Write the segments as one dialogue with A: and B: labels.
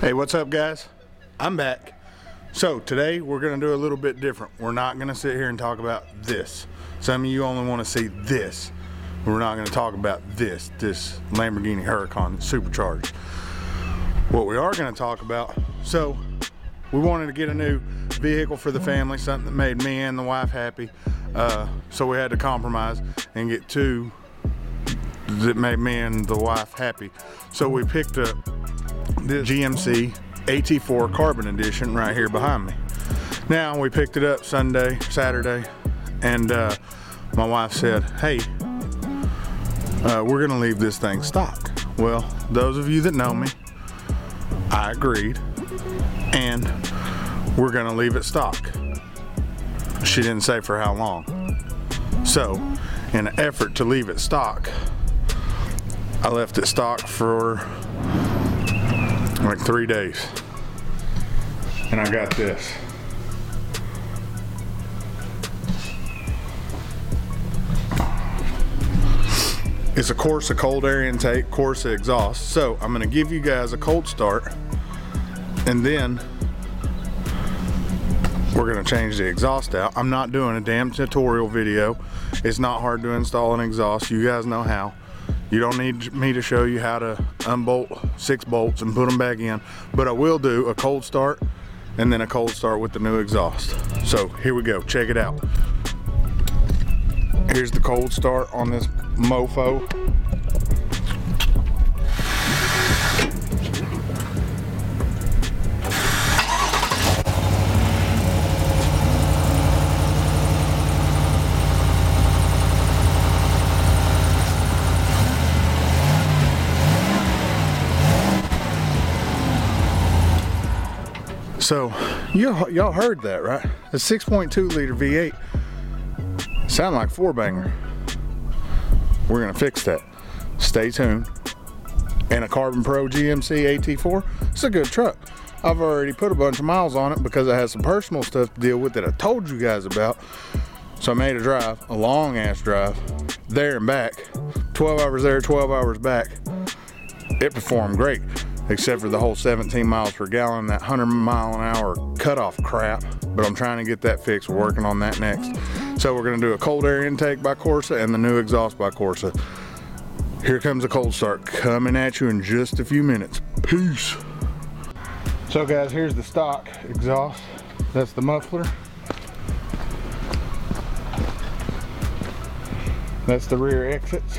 A: Hey, what's up, guys? I'm back. So, today we're going to do a little bit different. We're not going to sit here and talk about this. Some of you only want to see this. We're not going to talk about this, this Lamborghini Huracan supercharged. What we are going to talk about, so we wanted to get a new vehicle for the family, something that made me and the wife happy. Uh, so we had to compromise and get two that made me and the wife happy. So we picked up this GMC AT4 Carbon Edition right here behind me. Now we picked it up Sunday, Saturday, and uh, my wife said, hey, uh, we're gonna leave this thing stock. Well, those of you that know me, I agreed, and we're gonna leave it stock. She didn't say for how long. So, in an effort to leave it stock, I left it stock for like three days. And I got this. It's a Corsa cold air intake, Corsa exhaust. So I'm gonna give you guys a cold start and then we're gonna change the exhaust out. I'm not doing a damn tutorial video. It's not hard to install an exhaust. You guys know how. You don't need me to show you how to unbolt six bolts and put them back in, but I will do a cold start and then a cold start with the new exhaust. So here we go, check it out. Here's the cold start on this mofo. So y'all heard that, right? A 6.2 liter V8 sound like four banger. We're gonna fix that. Stay tuned. And a Carbon Pro GMC AT4, it's a good truck. I've already put a bunch of miles on it because I had some personal stuff to deal with that I told you guys about. So I made a drive, a long ass drive, there and back. 12 hours there, 12 hours back. It performed great except for the whole 17 miles per gallon, that 100 mile an hour cutoff crap. But I'm trying to get that fixed. We're working on that next. So we're gonna do a cold air intake by Corsa and the new exhaust by Corsa. Here comes a cold start coming at you in just a few minutes. Peace. So guys, here's the stock exhaust. That's the muffler. That's the rear exits.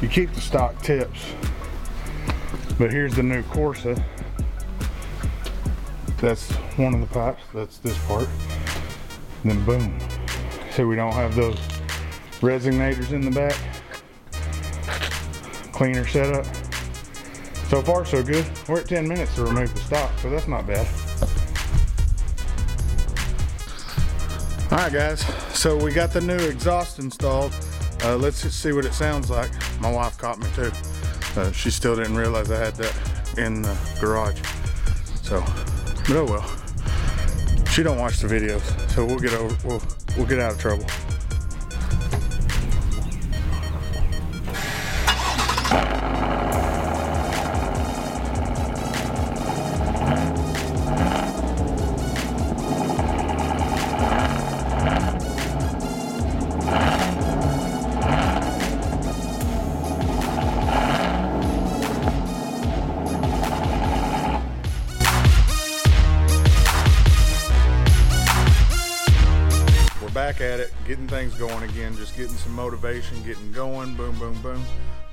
A: You keep the stock tips but here's the new Corsa. That's one of the pipes. That's this part. Then boom. So we don't have those resignators in the back. Cleaner setup. So far so good. We're at 10 minutes to remove the stock, so that's not bad. All right guys, so we got the new exhaust installed. Uh, let's see what it sounds like. My wife caught me too. Uh, she still didn't realize I had that in the garage. So, but oh well. She don't watch the videos, so we'll get over. We'll we'll get out of trouble. Things going again, just getting some motivation, getting going, boom, boom, boom.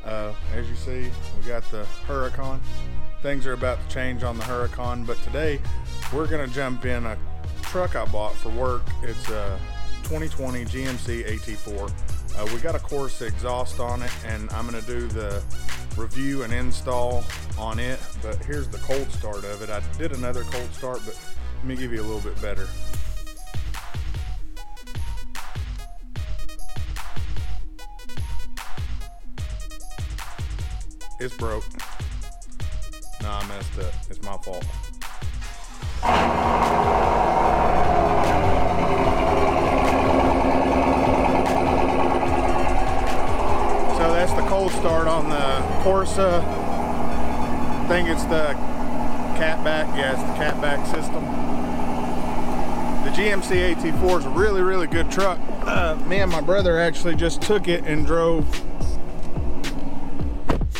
A: Uh, as you see, we got the Huracan. Things are about to change on the Huracan, but today we're gonna jump in a truck I bought for work. It's a 2020 GMC AT4. Uh, we got a Corsa exhaust on it, and I'm gonna do the review and install on it, but here's the cold start of it. I did another cold start, but let me give you a little bit better. It's broke. Nah, I messed up. It's my fault. So that's the cold start on the Corsa. I think it's the catback. Yeah, it's the catback system. The GMC AT4 is a really, really good truck. Uh, me and my brother actually just took it and drove.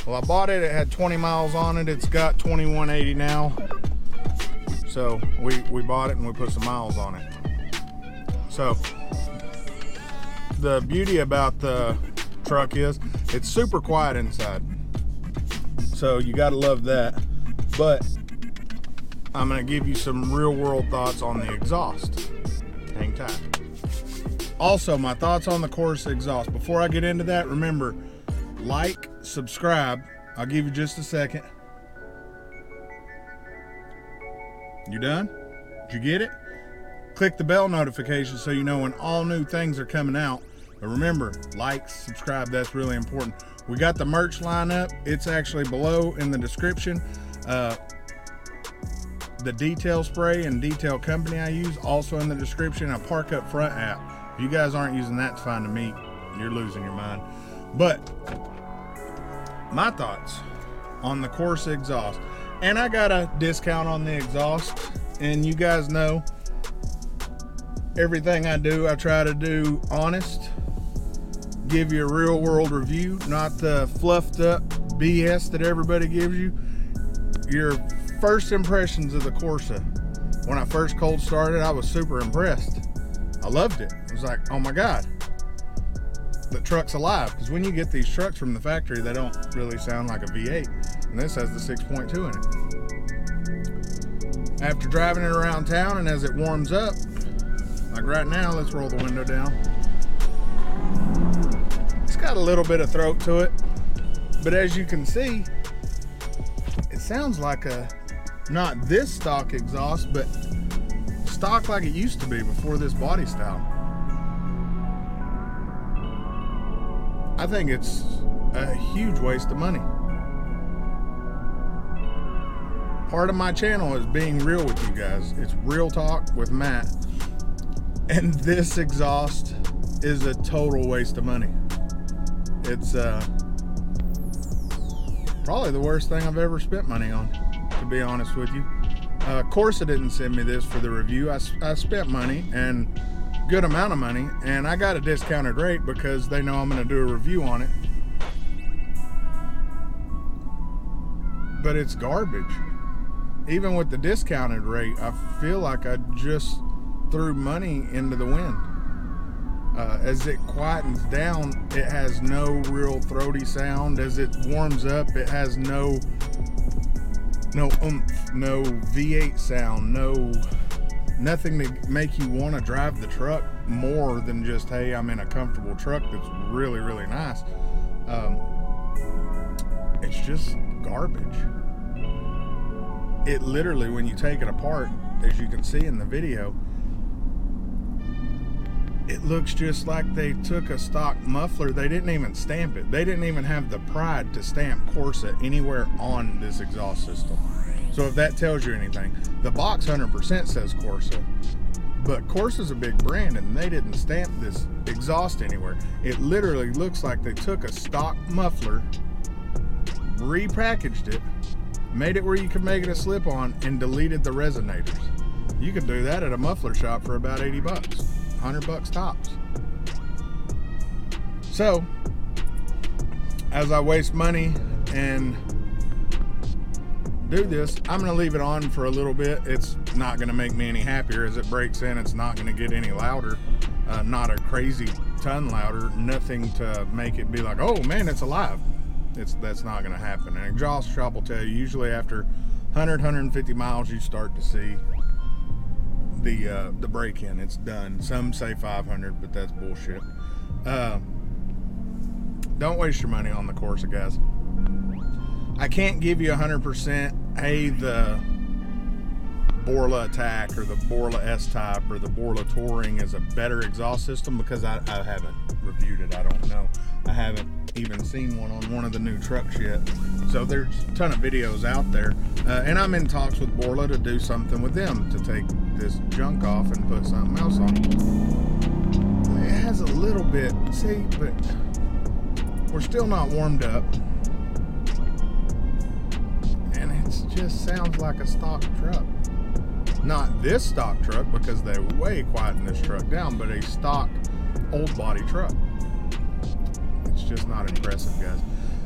A: Well, I bought it. It had 20 miles on it. It's got 2180 now. So we, we bought it and we put some miles on it. So the beauty about the truck is it's super quiet inside. So you got to love that. But I'm to give you some real world thoughts on the exhaust. Hang tight. Also, my thoughts on the Corsa exhaust. Before I get into that, remember like, subscribe. I'll give you just a second. You done? Did you get it? Click the bell notification so you know when all new things are coming out. But remember, like, subscribe, that's really important. We got the merch line up. It's actually below in the description. Uh, the detail spray and detail company I use also in the description. A Park Up Front app. If you guys aren't using that to find a meet, you're losing your mind. But my thoughts on the Corsa exhaust. And I got a discount on the exhaust. And you guys know everything I do, I try to do honest, give you a real world review, not the fluffed up BS that everybody gives you. Your first impressions of the Corsa. When I first cold started, I was super impressed. I loved it. I was like, oh my God, the truck's alive. Because when you get these trucks from the factory, they don't really sound like a V8. And this has the 6.2 in it. After driving it around town and as it warms up, like right now, let's roll the window down. It's got a little bit of throat to it, but as you can see, it sounds like a, not this stock exhaust, but stock like it used to be before this body style. I think it's a huge waste of money. Part of my channel is being real with you guys. It's real talk with Matt. And this exhaust is a total waste of money. It's uh, probably the worst thing I've ever spent money on, to be honest with you. Uh, Corsa didn't send me this for the review. I, I spent money and good amount of money, and I got a discounted rate because they know I'm going to do a review on it. But it's garbage even with the discounted rate, I feel like I just threw money into the wind. Uh, as it quietens down, it has no real throaty sound. As it warms up, it has no no oomph, no V8 sound, no nothing to make you want to drive the truck more than just hey, I'm in a comfortable truck that's really really nice. Um, it's just garbage it literally, when you take it apart, as you can see in the video, it looks just like they took a stock muffler. They didn't even stamp it. They didn't even have the pride to stamp Corsa anywhere on this exhaust system. So if that tells you anything, the box 100% says Corsa, but Corsa's a big brand and they didn't stamp this exhaust anywhere. It literally looks like they took a stock muffler, repackaged it, made it where you could make it a slip on, and deleted the resonators. You could do that at a muffler shop for about 80 bucks, 100 bucks tops. So, as I waste money and do this, I'm going to leave it on for a little bit. It's not going to make me any happier as it breaks in. It's not going to get any louder. Uh, not a crazy ton louder. Nothing to make it be like, oh man, it's alive it's that's not going to happen. An exhaust shop will tell you usually after 100, 150 miles you start to see the uh, the break in. It's done. Some say 500, but that's bullshit. Uh, don't waste your money on the Corsa, guys. I can't give you 100%. Hey, the Borla ATAK or the Borla S Type or the Borla Touring is a better exhaust system because I, I haven't reviewed it. I don't know. I haven't even seen one on one of the new trucks yet. So there's a ton of videos out there. Uh, and I'm in talks with Borla to do something with them to take this junk off and put something else on. It has a little bit, see, but we're still not warmed up. Just sounds like a stock truck. Not this stock truck because they're way quieting this truck down, but a stock old body truck. It's just not impressive, guys.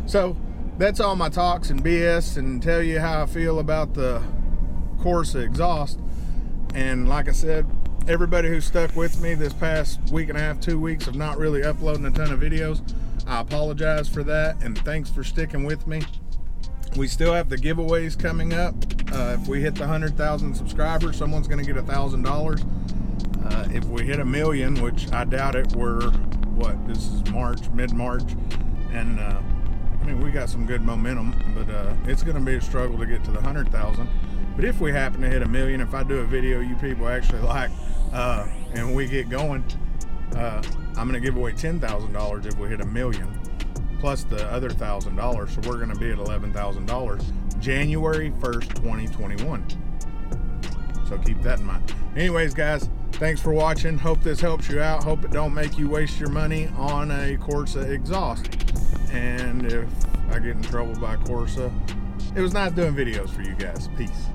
A: So that's all my talks and BS and tell you how I feel about the Corsa exhaust. And like I said, everybody who stuck with me this past week and a half, two weeks of not really uploading a ton of videos, I apologize for that and thanks for sticking with me. We still have the giveaways coming up. Uh, if we hit the 100,000 subscribers, someone's going to get a $1,000. Uh, if we hit a million, which I doubt it, we're what? This is March, mid March. And uh, I mean, we got some good momentum, but uh, it's going to be a struggle to get to the 100,000. But if we happen to hit a million, if I do a video you people actually like, uh, and we get going, uh, I'm going to give away $10,000 if we hit a million plus the other thousand dollars. So we're going to be at eleven thousand dollars January first, 2021. So keep that in mind. Anyways, guys, thanks for watching. Hope this helps you out. Hope it don't make you waste your money on a Corsa exhaust. And if I get in trouble by Corsa, it was nice doing videos for you guys. Peace.